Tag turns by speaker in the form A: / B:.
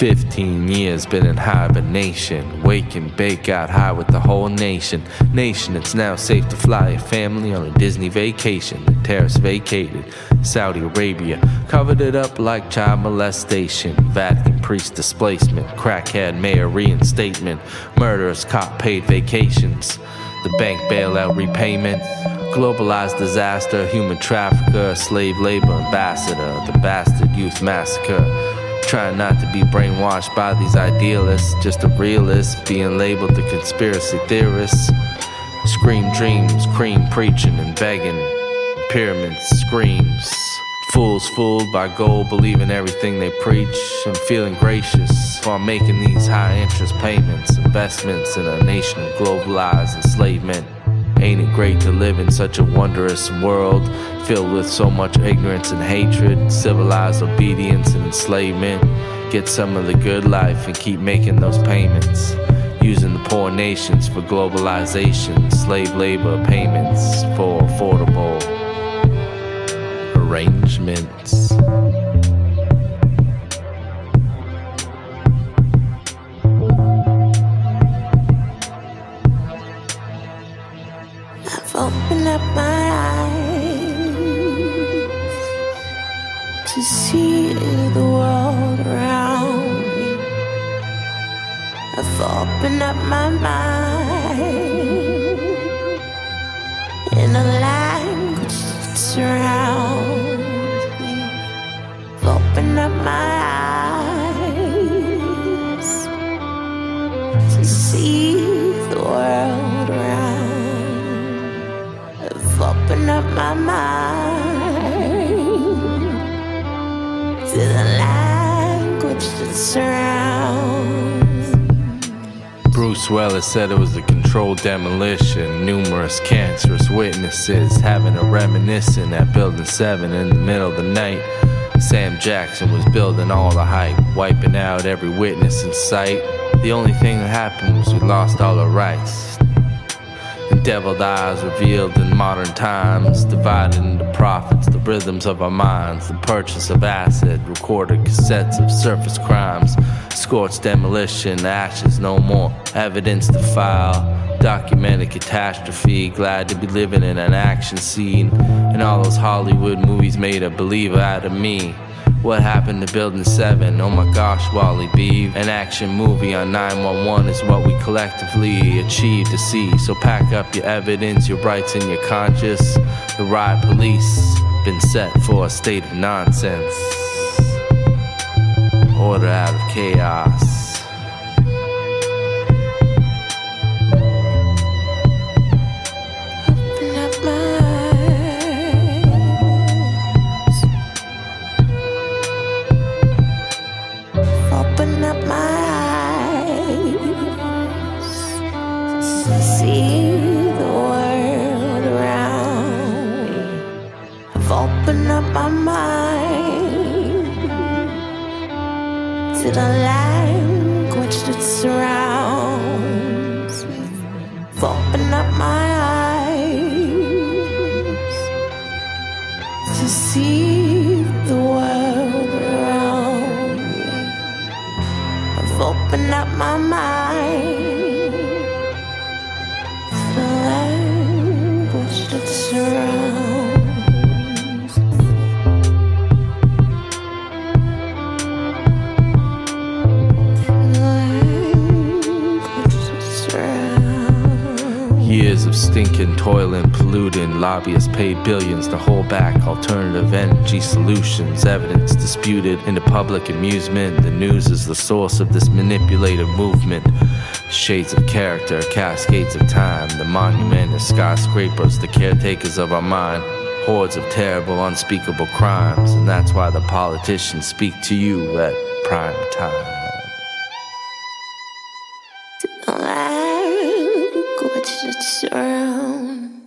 A: 15 years been in hibernation. Wake and bake out high with the whole nation. Nation, it's now safe to fly a family on a Disney vacation. The terrace vacated. Saudi Arabia covered it up like child molestation. Vatican priest displacement. Crackhead mayor reinstatement. Murderers cop paid vacations. The bank bailout repayment. Globalized disaster, human trafficker, slave labor ambassador, the bastard youth massacre. Trying not to be brainwashed by these idealists, just a realist, being labeled the conspiracy theorists. Scream dreams, cream preaching and begging, pyramids screams. Fools fooled by gold, believing everything they preach, and feeling gracious while making these high interest payments, investments in a nation of globalized enslavement. Ain't it great to live in such a wondrous world filled with so much ignorance and hatred, civilized obedience and enslavement? Get some of the good life and keep making those payments. Using the poor nations for globalization, slave labor payments for affordable arrangements.
B: To see the world around me. I've opened up my mind in a language that surrounds me. I've opened up my eyes to see the world around. I've opened up my mind to the language that surrounds.
A: Bruce Willis said it was a controlled demolition. Numerous cancerous witnesses having a reminiscent at Building 7 in the middle of the night. Sam Jackson was building all the hype, wiping out every witness in sight. The only thing that happened was we lost all our rights. Deviled eyes revealed in modern times, divided into profits, the rhythms of our minds, the purchase of acid, recorded cassettes of surface crimes, scorched demolition, ashes no more, evidence to file, documented catastrophe, glad to be living in an action scene, and all those Hollywood movies made a believer out of me. What happened to Building 7? Oh my gosh, Wally B. An action movie on 911 is what we collectively achieve to see. So pack up your evidence, your rights, and your conscience. The riot police been set for a state of nonsense. Order out of chaos.
B: To language that surrounds. I've opened up my eyes to see the world around me. I've opened up my mind to the language that surrounds
A: Years of stinking, toiling, polluting, lobbyists paid billions to hold back alternative energy solutions. Evidence disputed into public amusement. The news is the source of this manipulative movement. Shades of character, cascades of time. The monument is skyscrapers, the caretakers of our mind. Hordes of terrible, unspeakable crimes. And that's why the politicians speak to you at prime time
B: just around.